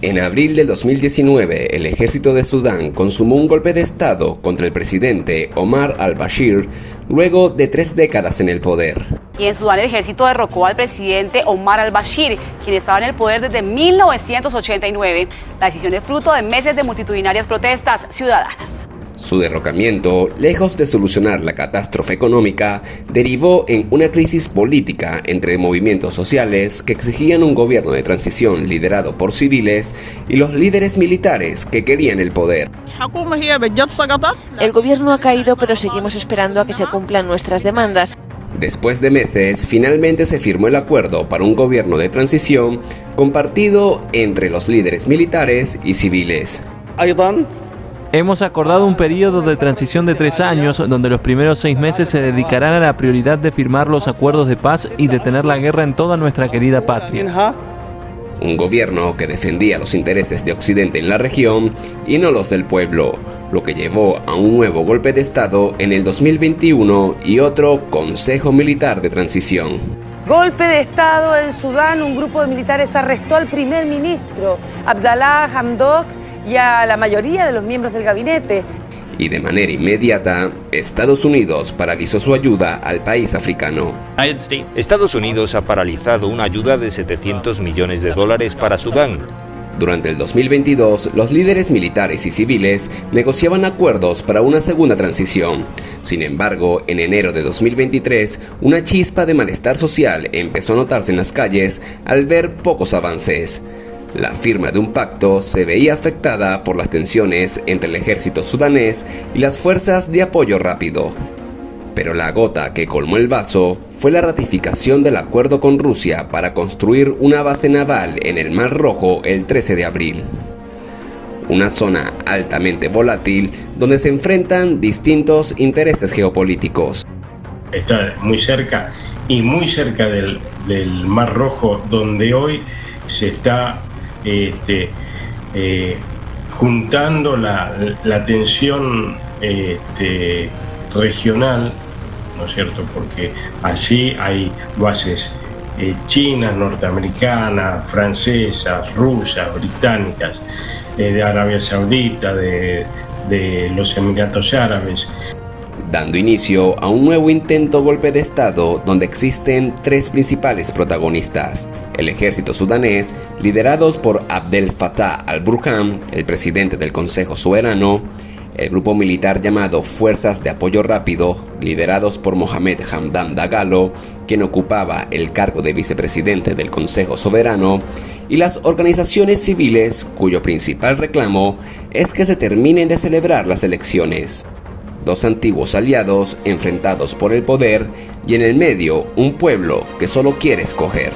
En abril del 2019, el ejército de Sudán consumó un golpe de Estado contra el presidente Omar al-Bashir luego de tres décadas en el poder. Y en Sudán el ejército derrocó al presidente Omar al-Bashir, quien estaba en el poder desde 1989. La decisión es fruto de meses de multitudinarias protestas ciudadanas. Su derrocamiento, lejos de solucionar la catástrofe económica, derivó en una crisis política entre movimientos sociales que exigían un gobierno de transición liderado por civiles y los líderes militares que querían el poder. El gobierno ha caído pero seguimos esperando a que se cumplan nuestras demandas. Después de meses, finalmente se firmó el acuerdo para un gobierno de transición compartido entre los líderes militares y civiles. Hemos acordado un periodo de transición de tres años, donde los primeros seis meses se dedicarán a la prioridad de firmar los acuerdos de paz y detener la guerra en toda nuestra querida patria. Un gobierno que defendía los intereses de Occidente en la región y no los del pueblo, lo que llevó a un nuevo golpe de Estado en el 2021 y otro Consejo Militar de Transición. Golpe de Estado en Sudán, un grupo de militares arrestó al primer ministro, Abdallah Hamdok, y a la mayoría de los miembros del gabinete. Y de manera inmediata, Estados Unidos paralizó su ayuda al país africano. Estados Unidos ha paralizado una ayuda de 700 millones de dólares para Sudán. Durante el 2022, los líderes militares y civiles negociaban acuerdos para una segunda transición. Sin embargo, en enero de 2023, una chispa de malestar social empezó a notarse en las calles al ver pocos avances. La firma de un pacto se veía afectada por las tensiones entre el ejército sudanés y las fuerzas de apoyo rápido. Pero la gota que colmó el vaso fue la ratificación del acuerdo con Rusia para construir una base naval en el Mar Rojo el 13 de abril. Una zona altamente volátil donde se enfrentan distintos intereses geopolíticos. Está muy cerca y muy cerca del, del Mar Rojo donde hoy se está este, eh, juntando la, la tensión este, regional, ¿no es cierto? Porque allí hay bases eh, chinas, norteamericanas, francesas, rusas, británicas, eh, de Arabia Saudita, de, de los Emiratos Árabes dando inicio a un nuevo intento golpe de Estado donde existen tres principales protagonistas. El ejército sudanés, liderados por Abdel Fattah al-Burhan, el presidente del Consejo Soberano, el grupo militar llamado Fuerzas de Apoyo Rápido, liderados por Mohamed Hamdan Dagalo, quien ocupaba el cargo de vicepresidente del Consejo Soberano, y las organizaciones civiles cuyo principal reclamo es que se terminen de celebrar las elecciones dos antiguos aliados enfrentados por el poder y en el medio un pueblo que solo quiere escoger.